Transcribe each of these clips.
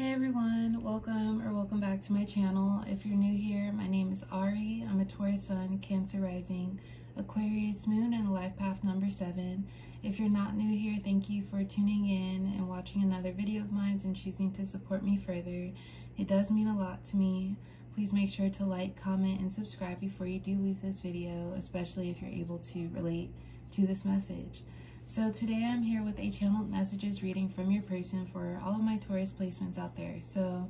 Hey everyone, welcome or welcome back to my channel. If you're new here, my name is Ari. I'm a Taurus Sun, Cancer Rising, Aquarius Moon, and Life Path number 7. If you're not new here, thank you for tuning in and watching another video of mine and choosing to support me further. It does mean a lot to me. Please make sure to like, comment, and subscribe before you do leave this video, especially if you're able to relate to this message. So today I'm here with a channeled messages reading from your person for all of my Taurus placements out there. So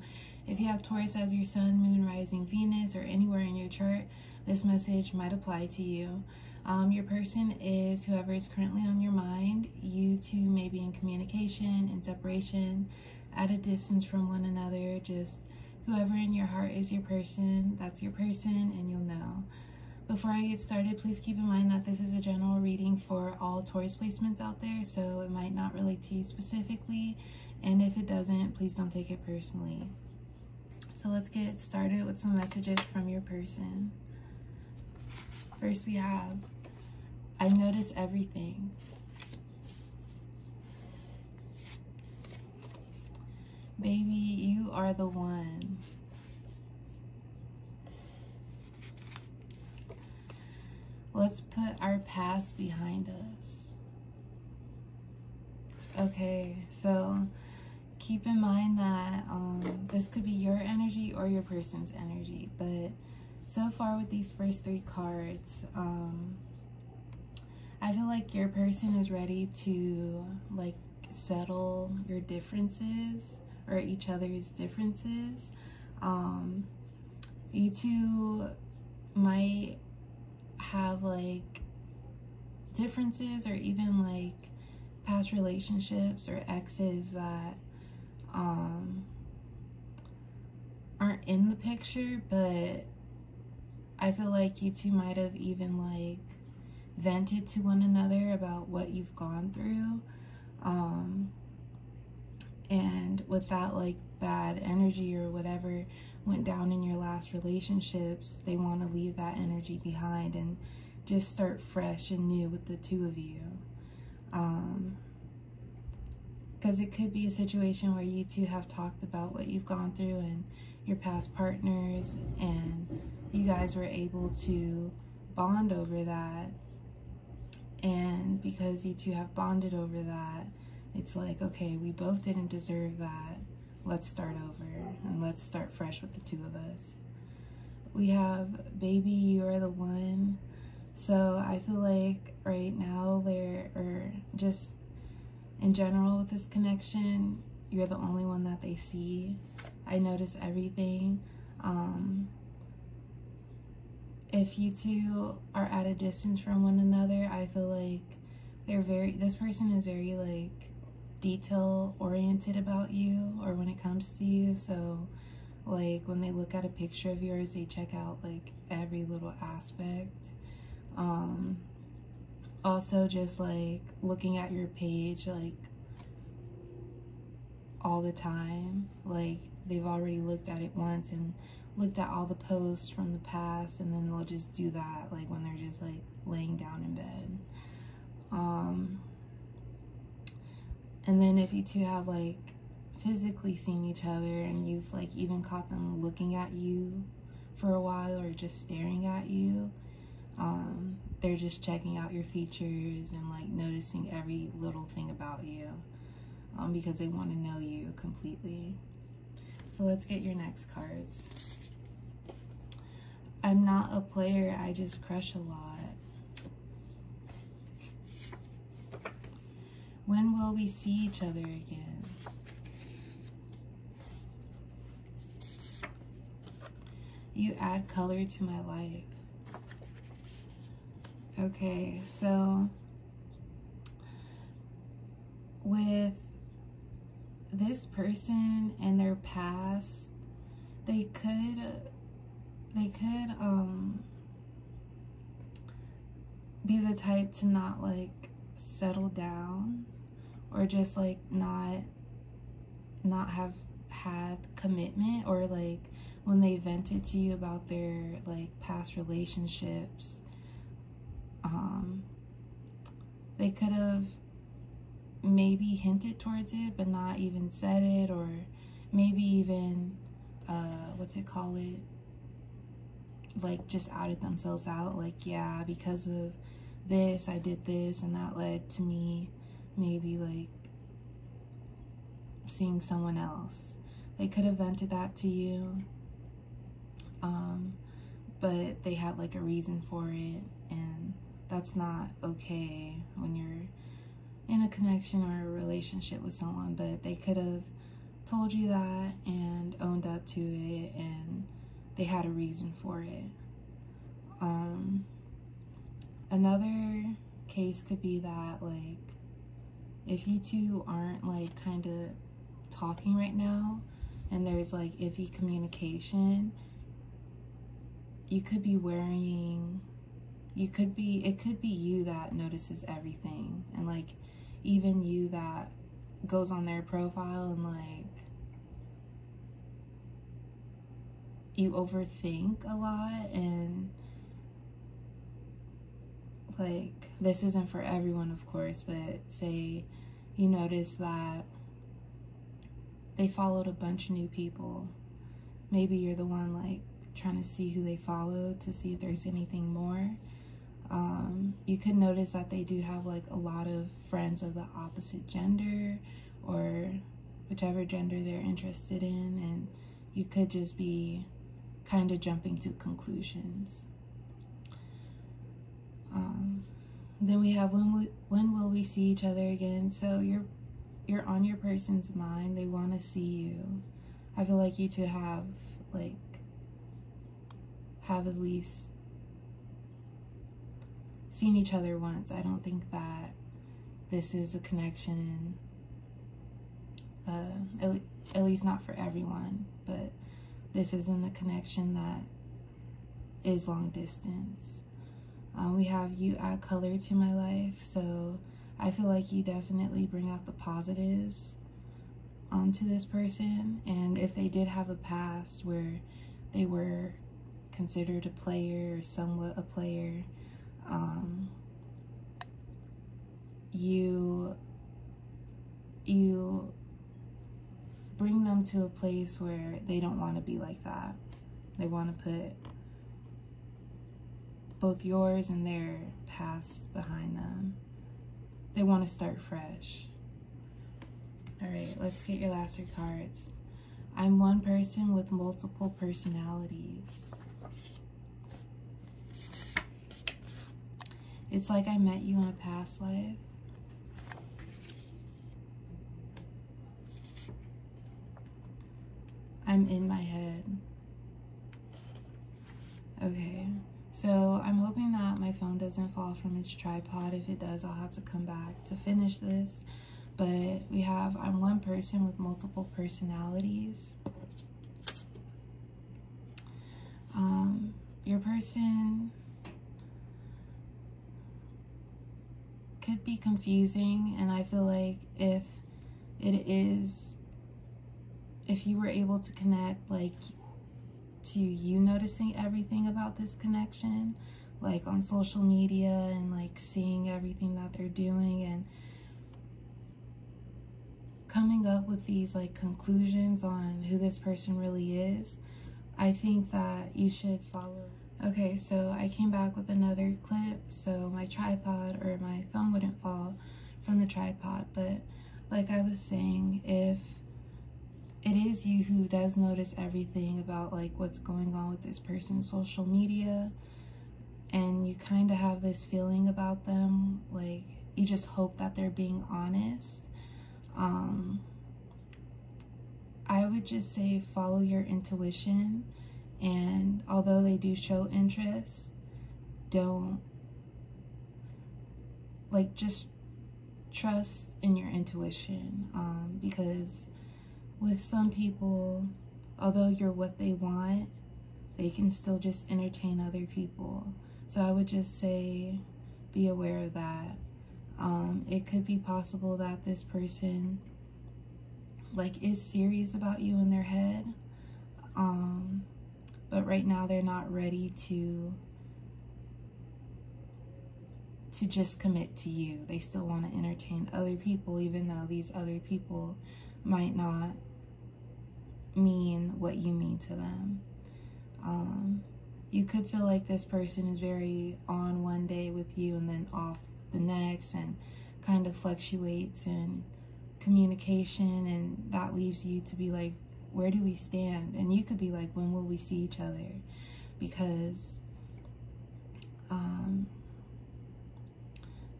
if you have Taurus as your sun, moon, rising, Venus, or anywhere in your chart, this message might apply to you. Um, your person is whoever is currently on your mind. You two may be in communication, in separation, at a distance from one another. Just whoever in your heart is your person, that's your person, and you'll know. Before I get started, please keep in mind that this is a general reading for all Taurus placements out there, so it might not relate to you specifically, and if it doesn't, please don't take it personally. So let's get started with some messages from your person. First we have, I notice everything. Baby, you are the one. Let's put our past behind us. Okay, so keep in mind that um, this could be your energy or your person's energy, but so far with these first three cards, um, I feel like your person is ready to like settle your differences or each other's differences. Um, you two might have like differences or even like past relationships or exes that um aren't in the picture but I feel like you two might have even like vented to one another about what you've gone through um and with that like bad energy or whatever went down in your last relationships, they want to leave that energy behind and just start fresh and new with the two of you. Um, because it could be a situation where you two have talked about what you've gone through and your past partners and you guys were able to bond over that and because you two have bonded over that it's like okay we both didn't deserve that let's start over and let's start fresh with the two of us. We have Baby, You Are the One. So I feel like right now there or just in general with this connection, you're the only one that they see. I notice everything. Um, if you two are at a distance from one another, I feel like they're very, this person is very like detail oriented about you or when it comes to you. So, like, when they look at a picture of yours, they check out like every little aspect. Um, also, just like looking at your page, like all the time. Like, they've already looked at it once and looked at all the posts from the past, and then they'll just do that, like, when they're just like laying down in bed. Um, and then if you two have like physically seen each other and you've like even caught them looking at you for a while or just staring at you, um, they're just checking out your features and like noticing every little thing about you um, because they want to know you completely. So let's get your next cards. I'm not a player, I just crush a lot. When will we see each other again? You add color to my life. Okay, so with this person and their past, they could they could um be the type to not like settle down or just like not not have had commitment or like when they vented to you about their like past relationships um they could have maybe hinted towards it but not even said it or maybe even uh what's it call it? Like just outed themselves out like yeah because of this i did this and that led to me maybe like seeing someone else. They could have vented that to you um but they had like a reason for it and that's not okay when you're in a connection or a relationship with someone but they could have told you that and owned up to it and they had a reason for it. Um another case could be that like if you two aren't like kind of talking right now and there's like iffy communication you could be wearing you could be it could be you that notices everything and like even you that goes on their profile and like you overthink a lot and like this isn't for everyone of course but say you notice that they followed a bunch of new people maybe you're the one like trying to see who they follow to see if there's anything more. Um, you could notice that they do have like a lot of friends of the opposite gender or whichever gender they're interested in, and you could just be kind of jumping to conclusions. Um, then we have when we, when will we see each other again? So you're you're on your person's mind. They want to see you. I feel like you two have like have at least seen each other once. I don't think that this is a connection, uh, at, at least not for everyone, but this isn't a connection that is long distance. Uh, we have you add color to my life, so I feel like you definitely bring out the positives onto this person. And if they did have a past where they were considered a player or somewhat a player, um, you you bring them to a place where they don't want to be like that. They want to put both yours and their past behind them. They want to start fresh. All right, let's get your last three cards. I'm one person with multiple personalities. It's like I met you in a past life. I'm in my head. Okay, so I'm hoping that my phone doesn't fall from its tripod. If it does, I'll have to come back to finish this. But we have, I'm one person with multiple personalities. Um, your person could be confusing and I feel like if it is if you were able to connect like to you noticing everything about this connection like on social media and like seeing everything that they're doing and coming up with these like conclusions on who this person really is I think that you should follow Okay, so I came back with another clip so my tripod or my phone wouldn't fall from the tripod. But like I was saying, if it is you who does notice everything about like what's going on with this person's social media and you kind of have this feeling about them, like you just hope that they're being honest. Um, I would just say follow your intuition and although they do show interest, don't like just trust in your intuition um, because with some people, although you're what they want, they can still just entertain other people. So I would just say be aware of that. Um, it could be possible that this person like is serious about you in their head. Um, but right now they're not ready to to just commit to you. They still want to entertain other people even though these other people might not mean what you mean to them. Um, you could feel like this person is very on one day with you and then off the next and kind of fluctuates in communication and that leaves you to be like where do we stand and you could be like when will we see each other because um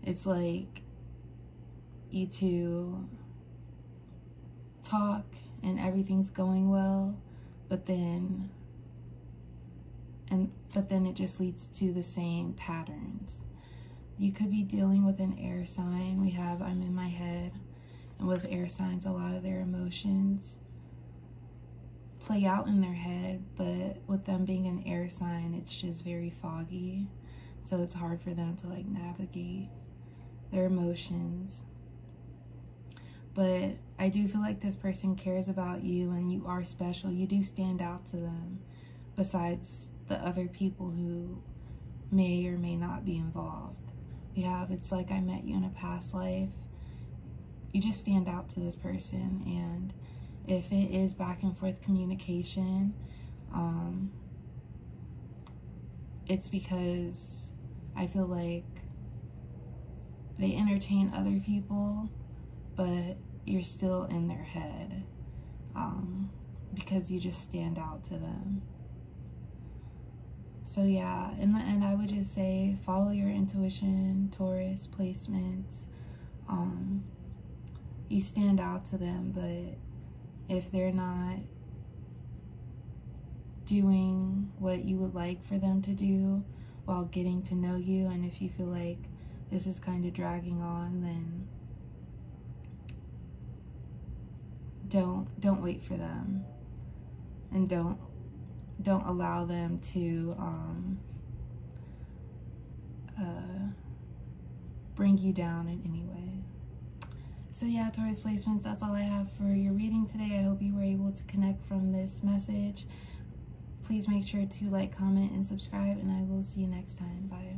it's like you two talk and everything's going well but then and but then it just leads to the same patterns. You could be dealing with an air sign. We have i'm in my head and with air signs a lot of their emotions play out in their head but with them being an air sign it's just very foggy. So it's hard for them to like navigate their emotions but I do feel like this person cares about you and you are special. You do stand out to them besides the other people who may or may not be involved. You have, it's like I met you in a past life. You just stand out to this person. And if it is back and forth communication, um, it's because I feel like they entertain other people, but you're still in their head um, because you just stand out to them. So yeah, in the end, I would just say follow your intuition, Taurus placements. Um, you stand out to them, but if they're not doing what you would like for them to do while getting to know you, and if you feel like this is kind of dragging on, then don't don't wait for them and don't don't allow them to um, uh, bring you down in any way. So yeah, Taurus placements, that's all I have for your reading today. I hope you were able to connect from this message. Please make sure to like, comment, and subscribe, and I will see you next time. Bye.